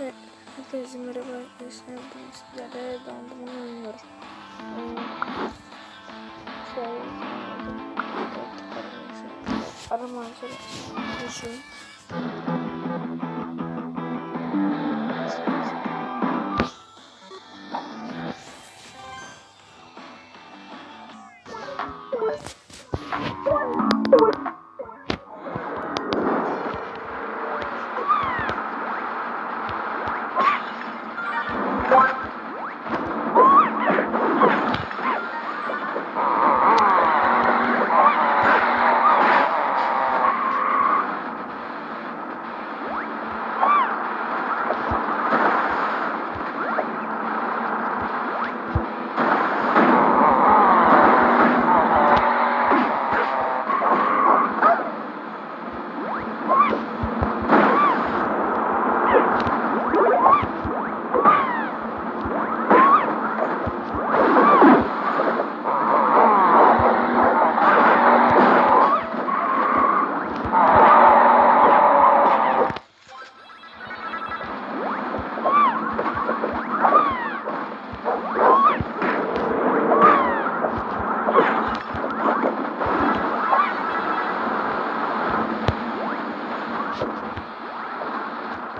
Ve herkese merhaba arkadaşlar. Bugün sizlerle dondurma oynuyorum. Ee,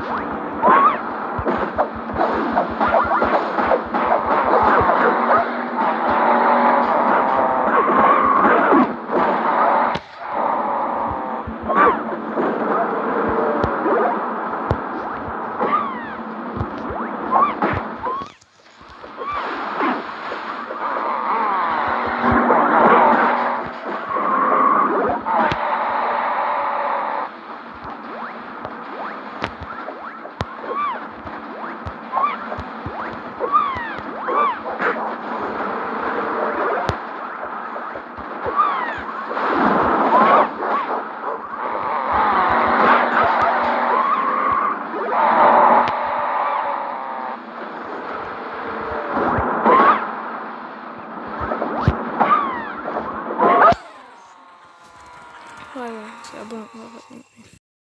şöyle arama Claro, o